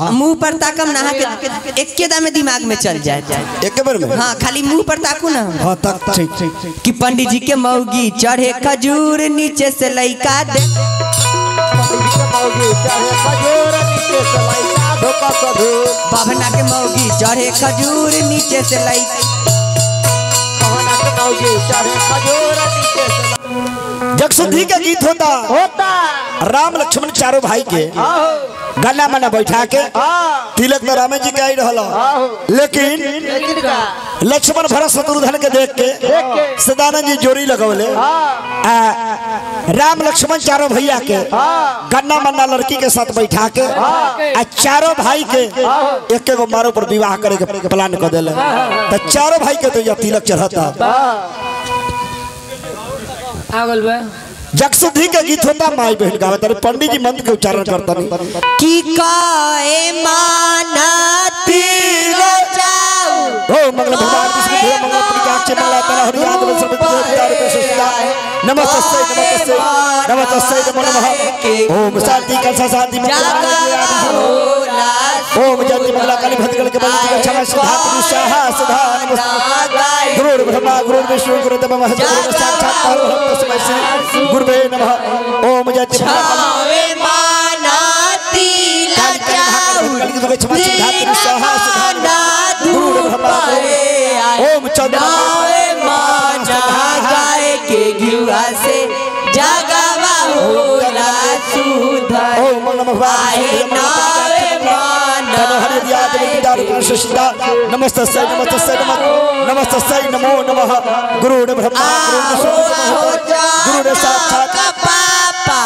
मुँह पर ताकम नहा के एके दा में दिमाग में चल जाए। एक बार में? हाँ खाली मुँह पर ताकू ना। हाँ तक ठीक। ठीक कि पंडित जी के मौगी चढ़े खजूर नीचे से लइका दे। बभना के मौगी चढ़े खजूर नीचे से लइका जगसुद्धि का गीत होता। होता। राम लक्ष्मण चारों भाई के गन्ना मना बैठा के तिलक तो रामे जी के आई रहल लेकिन लेकिन लक्ष्मण भरत शत्रुघ्न के देख के सदानंद जी जोड़ी लगौले राम लक्ष्मण चारों भैया के गन्ना मन्ना लड़की के साथ बैठा के आ चारों भाई के एक एगो मारो पर विवाह करे के प्लान कर दिले। तो चारों भाई के तो यह तिलक चढ़ता जगसुद्धि के गीत होता माई बहन गावे अरे पंडित जी मंत्र के उच्चारण करता नहीं। कि काए माना तीरो जाओ ओ मंगल भगवान विष्णु देव मंगल प्रकाश मंगल तला हरियाद व सर्व सब दार पे सुस्ता नमस्ते नमस्ते नमस्ते नमो नमः। ओम शांति कल शांति ओम जयंती मंगला काली भद्रकाली के बल की क्षमा सुधा पुरुषाः सुधा नमस्ते गुरु ब्रह्मा गुरु विष्णु गुरु देव महदेव गुरु साक्षात् परब्रह्म तस्मै श्री गुरुवे नमः। ओम जयंती मंगला काली काए माना तिलक जाऊ काली की क्षमा सुधा पुरुषाः सुधा गुरु ब्रह्मा ओम चंद्रमा नावे माना गाय के घिवा से जगवा होला सुधर। ओम नमः। आए नावे माना नमस्ते नमस्ते नमस्ते नमो नमः गुरु ब्रह्मा गुरु आहो पापा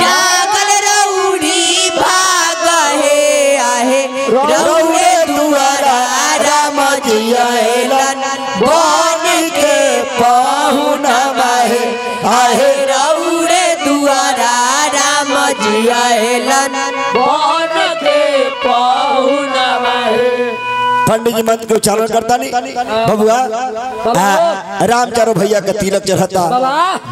जागल रौड़ी भाग हे आहे रौड़े दुआरा राम जी आएलन बन के पहुना माहे आहे रौड़े दुआरा राम पंडित जी मंत्र के उच्चारण करता नहीं। बबुआ आ, राम चारो भैया का तिलक चढ़ता।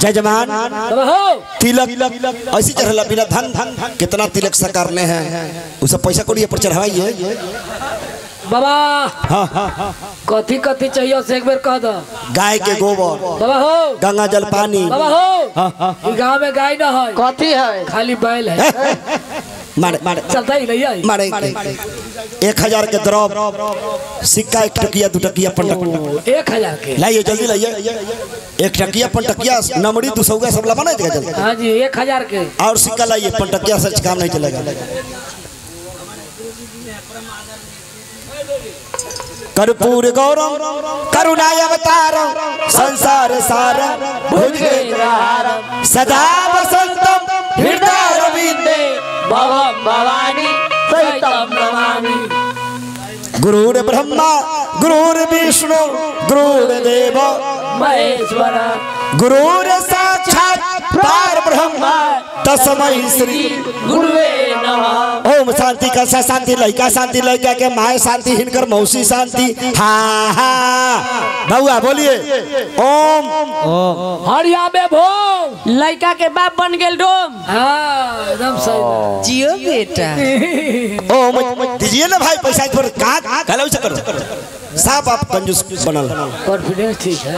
जजमान बाबा तिलक ऐसी चढ़ला बिना धन धन। कितना तिलक सा करने हैं। उसे पैसा कोड़िए पर चढ़वाइए बाबा हाँ हाँ हाँ। कथी कथी चाहिए से एक बार कह दो। गाय के गोबर। बाबा हो। गंगा जल पानी। बाबा हो। ई गाँव में गाय न है। कथी है। खाली बैल है। मारे मारे चलता ही नहीं मारे एक हज़ार के द्रव सिक्का एक टकिया दो टकिया पंटक एक हज़ार के। लाइए जल्दी लाइए। एक टकिया पंटकिया नमड़ी दो सौ सब ला बना देगा जल्दी। हाँ जी एक हज़ार के। और सिक्का लाइए पंटकिया से काम नहीं चलेगा। कर्पूर गौरम करुणाय अवतारम संसार सारम भुज सदा वसंतम हृदय भवानी सहितम नमामि गुरुर ब्रह्मा गुरुर विष्णु गुरुर देव। महेश्वर। गुरुर साक्षात पार ब्रह्मा तस्मै श्री गुरुवे ओम शांति का सा शांति लइका शांति लइका के माए शांति हिनकर मौसी शांति। हा हा। बउआ बोलिए। ओम। हरिया में भोग। लड़का के बाप बन गेल डोम। हाँ एकदम सही। जियो बेटा। ओम दीजिए ना भाई पैसा पर। का गलौ से करो। साफ़ आप कंजूस बनल। कॉन्फिडेंस ठीक है।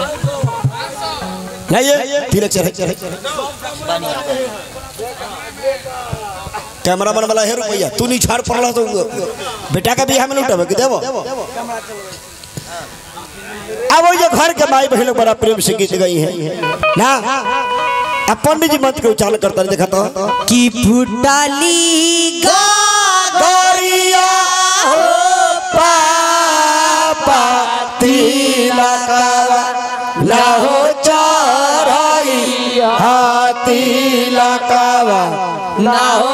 लाइए तिलक चढ़े चढ़े कैमरा मन वाला है रुपया तू नहीं छाड़ पड़ला तो बेटा का बियाह में लुटावे के देवो? अब ये घर के माई बहन बड़ा प्रेम से गीत गई है। ना? अब पंडित जी मंत्र के उच्चारण करता है देखा तो। की फुटाली गोरिया हो, पापा तिलकवा लाहो चढ़ाई हाथी लकावा ना हो।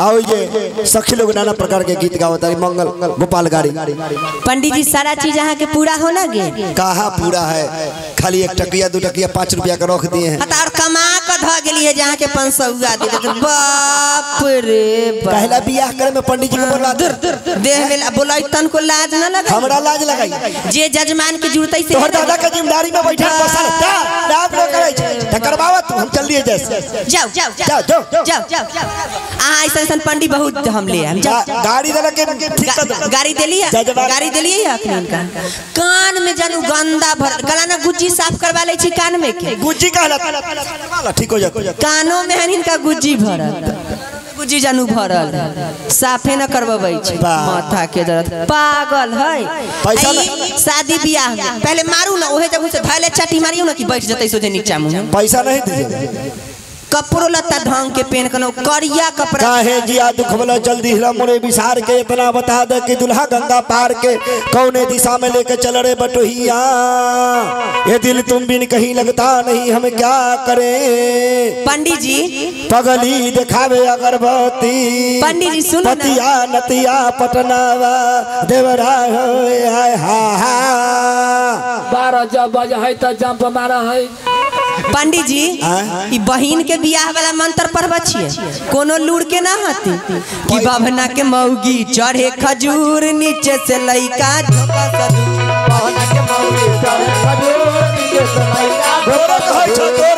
आओ ये सखी लोग नाना प्रकार के गीत गावता है मंगल गोपाल गाड़ी। पंडित जी सारा चीज़ यहाँ के पूरा होना गे कहा पूरा है? खाली एक टकिया दो टकिया पाँच रुपया का रख दिए हैं। और कमा। के है जहाँ के पाँच सौ बाप रे पहला बियाह करे में पंडित जी को बोला दूर देह में बोला तन को लाज न लगा। हमरा लाज लगाई जे जजमान के जुड़ते से तोहर दादा के ज़िम्मेदारी में बैठा बसल जा डाब लो करे छै। त करबावा तू हम चल लिए जैसे जाओ जाओ जाओ, जाओ जाओ। आ ऐसा ऐसा पंडित बहुत हम ले जाओ गाड़ी वाला के ठीक कर गा- गाड़ी जजमान। गाड़ी दिलिए अखनी इनका कान में जानू गंदा भर गला ना गुज्जी साफ़ करवा ले छी कान में के। गुज्जी कहला ठीक हो जाता कानों में है इनका गुज्जी भरल गुज्जी जानू भरल साफे न वाह। माथा के दर्द। पागल है। शादी ब्याह में। पहले मारू ना ओहे जब उसे धैले चाटी मारियो ना कि बैठ जते सोझे नीचा मुँह। पैसा नहीं दीजिए कपड़ो लत्ता ढंग के पहन के करिया कपड़ा काहे जिया दुख भला जल्दी हिला मोरे विसार के इतना बता दे कि दुल्हा गंगा पार के कौने दिशा में लेके चल रे बटोहिया? ये दिल तुम बिन कहीं लगता नहीं हम क्या करें? पंडित जी। पगली दिखावे अगरबत्ती। पंडित जी सुनो। पतिया नतिया पटनावा देवरा हो हाय हा हा। बारह जब बजे है तो जंप मारा है। पंडित जी आँ? ई बहिन के बियाह वाला मंत्र पढ़ब छिए कोनो लूड़ के ना हती? कि बाभना के मौगी चढ़े खजूर नीचे से लइका सदू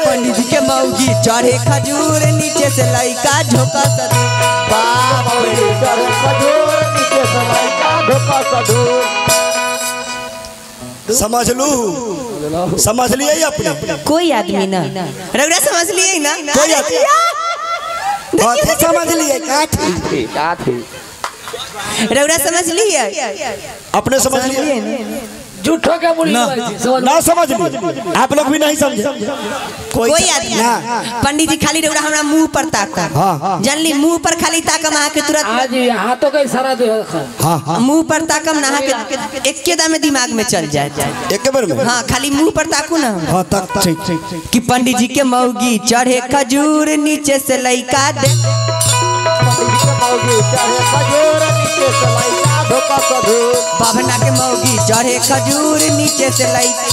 पंडित जी के मौगी चढ़े खजूर नीचे से लइका झोंका सदू बाप रे। समझ लू। समझ लिए अपने? कोई आदमी ना। रगड़ा समझ लिए ना? कोई आदमी? बातें समझ लिए थी रगड़ा समझ लिए? अपने समझ लिए? झूठो के मुड़ी ना समझ लिए आप लोग भी नहीं समझे। कोई आदमी ना। पंडित जी खाली रगड़ा हमरा मुँह पर ताका। हाँ, हाँ। जानली मुँह पर खाली ताकम आहा के तुरंत आज हाथों का इशारा दे हाँ। हाँ मुँह पर ताकम नहा के एक के में दिमाग में चल जाए एक बार में? हाँ खाली मुँह पर ताकू ना हाँ तक ठीक ठीक। कि पंडित जी के मौगी चढ़े खजूर नीचे से लइका दे। के मौगी चढ़े खजूर नीचे से लइका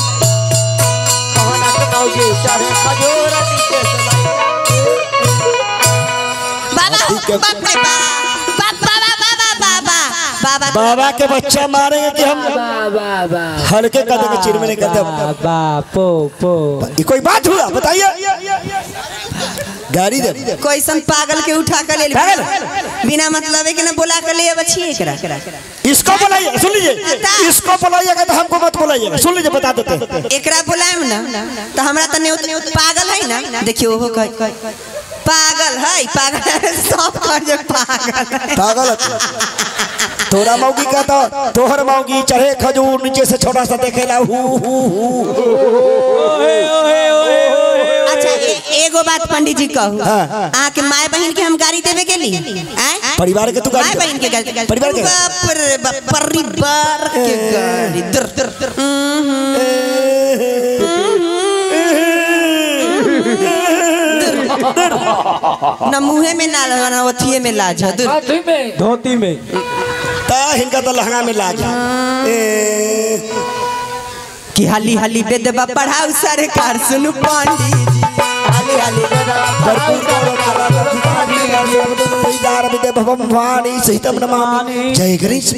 बाबा ठीक है। बाप रे बाप बाबा बाबा बाबा बाबा के बच्चा मारेंगे कि हम हल्के कदम के चिर में नहीं करते। पो पो। कोई बात हुआ? बताइए। गाड़ी दे। कोई सन पागल के उठा कर ले पागल? बिना मतलब के ना बोला कर ले बच्ची एकरा इसको बुलाइए सुन लीजिए। इसको बुलाइएगा तो हमको मत बुलाइएगा। सुन लीजिए बता देते हैं। एकरा बुलाएम ना तो हमरा त नेउत नेउत पागल है ना। देखियो ओहो कह पागल है पागल सब कर जे पागल पागल। तोरा मौगी का तो तोहर मौगी चढ़े खजूर नीचे से छोटा सा देखेला हु हु हु। अच्छा एगो बात पंडित जी कहू। हाँ, हाँ। आ के माय बहन के हम गाड़ी देवे के लिए परिवार के तू गाड़ी माय बहन के गाड़ी। परिवार के? परिवार के गाड़ी। दर दर दर। न मुहे में ना लगा ना ओथिए में लाज है हाथी में धोती में ता हिनका तो लहंगा में लाज है। ए, कि हाली हाली बेदबा पढ़ाऊ सरकार सुनु पंडित जी हाली हाली भरपूर करो काला लक्ष्मी गाड़ी अवधि परिवार विदे भवम भवानी नमामि जय गणेश